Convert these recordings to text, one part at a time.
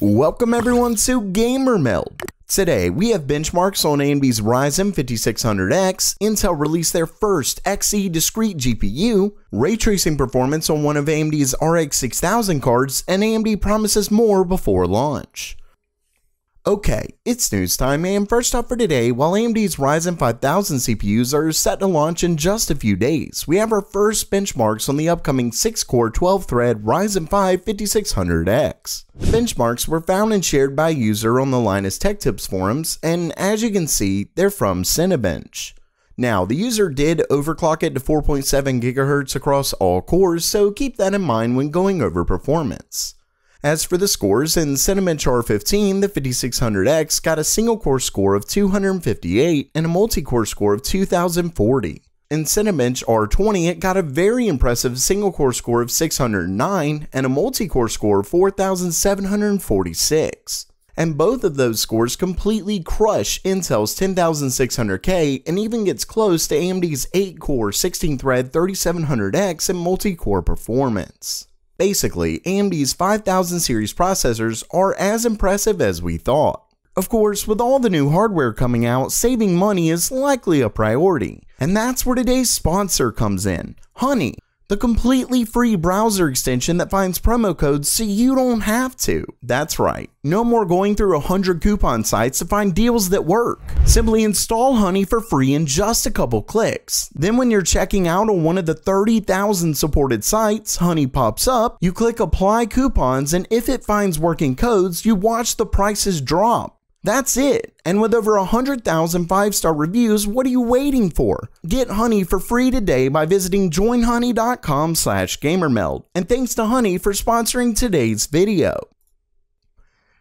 Welcome everyone to Gamer Meld. Today we have benchmarks on AMD's Ryzen 5600X, Intel released their first Xe discrete GPU, ray tracing performance on one of AMD's RX 6000 cards, and AMD promises more before launch. Okay, it's news time and first up for today, while AMD's Ryzen 5000 CPUs are set to launch in just a few days, we have our first benchmarks on the upcoming 6-core 12-thread Ryzen 5 5600X. The benchmarks were found and shared by a user on the Linus Tech Tips forums, and as you can see, they're from Cinebench. Now, the user did overclock it to 4.7 GHz across all cores, so keep that in mind when going over performance. As for the scores, in Cinebench R15, the 5600X got a single core score of 258 and a multi core score of 2040. In Cinebench R20, it got a very impressive single core score of 609 and a multi core score of 4746. And both of those scores completely crush Intel's 10600K and even gets close to AMD's 8 core 16 thread 3700X in multi core performance. Basically, AMD's 5000 series processors are as impressive as we thought. Of course, with all the new hardware coming out, saving money is likely a priority. And that's where today's sponsor comes in Honey the completely free browser extension that finds promo codes so you don't have to. That's right, no more going through 100 coupon sites to find deals that work. Simply install Honey for free in just a couple clicks. Then when you're checking out on one of the 30,000 supported sites, Honey pops up, you click apply coupons and if it finds working codes, you watch the prices drop. That's it. And with over 100,000 five star reviews, what are you waiting for? Get Honey for free today by visiting joinhoney.com slash gamermeld. And thanks to Honey for sponsoring today's video.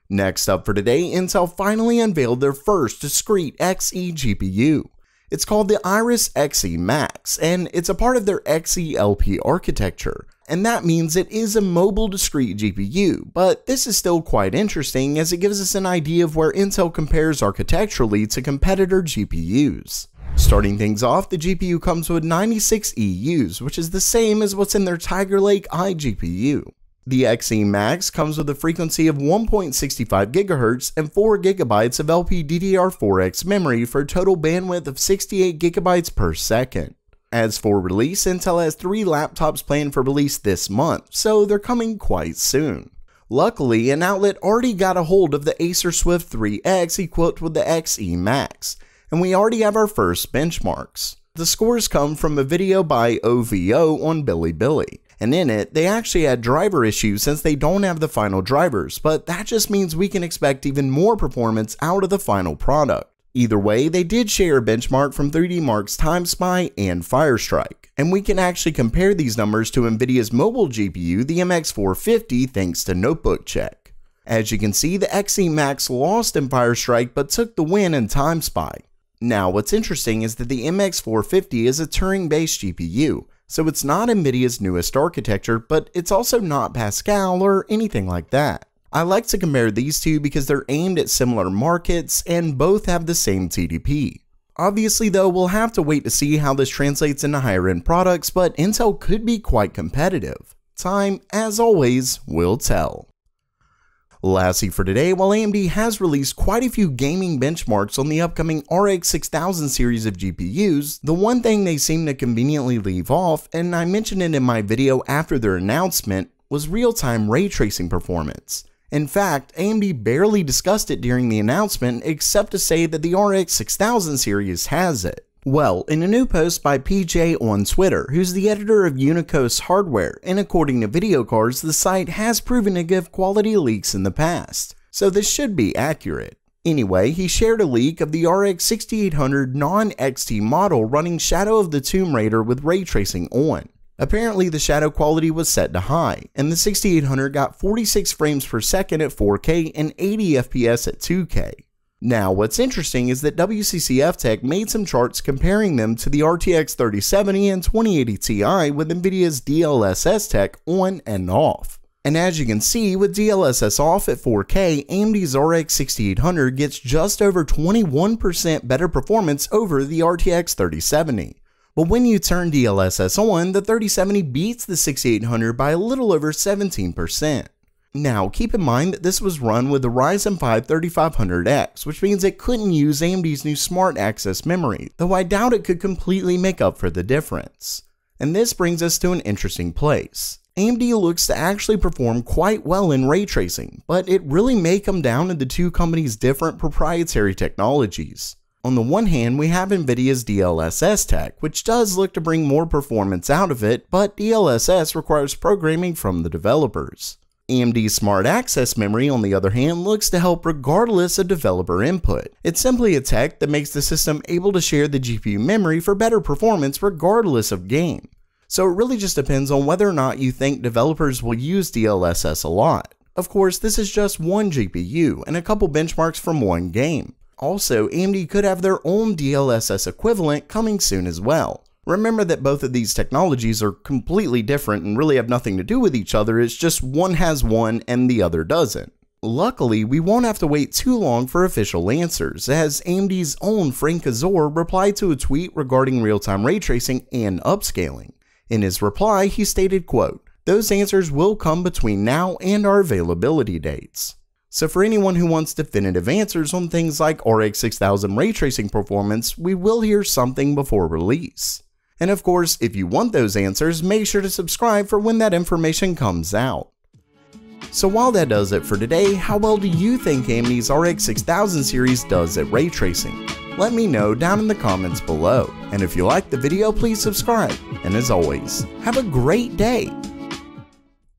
Next up for today, Intel finally unveiled their first discrete Xe GPU. It's called the Iris Xe Max, and it's a part of their Xe LP architecture and that means it is a mobile discrete GPU, but this is still quite interesting as it gives us an idea of where Intel compares architecturally to competitor GPUs. Starting things off, the GPU comes with 96 EUs, which is the same as what's in their Tiger Lake iGPU. The Xe Max comes with a frequency of 1.65 GHz and 4 GB of LPDDR4X memory for a total bandwidth of 68 GB per second. As for release, Intel has three laptops planned for release this month, so they're coming quite soon. Luckily, an outlet already got a hold of the Acer Swift 3X equipped with the Xe Max, and we already have our first benchmarks. The scores come from a video by OVO on Bilibili, and in it, they actually had driver issues since they don't have the final drivers, but that just means we can expect even more performance out of the final product. Either way, they did share a benchmark from 3DMark's TimeSpy and Firestrike, and we can actually compare these numbers to NVIDIA's mobile GPU, the MX450, thanks to Notebook Check. As you can see, the Xe Max lost in Firestrike but took the win in TimeSpy. Now, what's interesting is that the MX450 is a Turing-based GPU, so it's not NVIDIA's newest architecture, but it's also not Pascal or anything like that. I like to compare these two because they're aimed at similar markets and both have the same TDP. Obviously though, we'll have to wait to see how this translates into higher end products, but Intel could be quite competitive. Time, as always, will tell. Lastly for today, while AMD has released quite a few gaming benchmarks on the upcoming RX 6000 series of GPUs, the one thing they seem to conveniently leave off, and I mentioned it in my video after their announcement, was real-time ray tracing performance. In fact, AMD barely discussed it during the announcement except to say that the RX 6000 series has it. Well, in a new post by PJ on Twitter, who's the editor of Uniko's Hardware, and according to VideoCardz, the site has proven to give quality leaks in the past, so this should be accurate. Anyway, he shared a leak of the RX 6800 non-XT model running Shadow of the Tomb Raider with ray tracing on. Apparently the shadow quality was set to high, and the 6800 got 46 frames per second at 4K and 80 FPS at 2K. Now, what's interesting is that WCCF Tech made some charts comparing them to the RTX 3070 and 2080 Ti with NVIDIA's DLSS tech on and off. And as you can see, with DLSS off at 4K, AMD's RX 6800 gets just over 21% better performance over the RTX 3070. But when you turn DLSS on, the 3070 beats the 6800 by a little over 17%. Now, keep in mind that this was run with the Ryzen 5 3500X, which means it couldn't use AMD's new Smart Access memory, though I doubt it could completely make up for the difference. And this brings us to an interesting place. AMD looks to actually perform quite well in ray tracing, but it really may come down to the two companies' different proprietary technologies. On the one hand, we have NVIDIA's DLSS tech, which does look to bring more performance out of it, but DLSS requires programming from the developers. AMD's Smart Access Memory, on the other hand, looks to help regardless of developer input. It's simply a tech that makes the system able to share the GPU memory for better performance regardless of game. So it really just depends on whether or not you think developers will use DLSS a lot. Of course, this is just one GPU and a couple benchmarks from one game. Also, AMD could have their own DLSS equivalent coming soon as well. Remember that both of these technologies are completely different and really have nothing to do with each other, it's just one has one and the other doesn't. Luckily, we won't have to wait too long for official answers, as AMD's own Frank Azor replied to a tweet regarding real-time ray tracing and upscaling. In his reply, he stated, quote, those answers will come between now and our availability dates. So for anyone who wants definitive answers on things like RX 6000 ray tracing performance, we will hear something before release. And of course, if you want those answers, make sure to subscribe for when that information comes out. So while that does it for today, how well do you think AMD's RX 6000 series does at ray tracing? Let me know down in the comments below. And if you liked the video, please subscribe. And as always, have a great day.